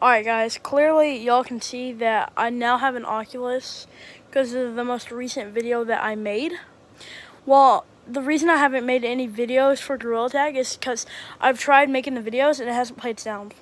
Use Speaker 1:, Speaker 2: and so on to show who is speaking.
Speaker 1: Alright guys, clearly y'all can see that I now have an Oculus because of the most recent video that I made. Well, the reason I haven't made any videos for Gorilla Tag is because I've tried making the videos and it hasn't played sound.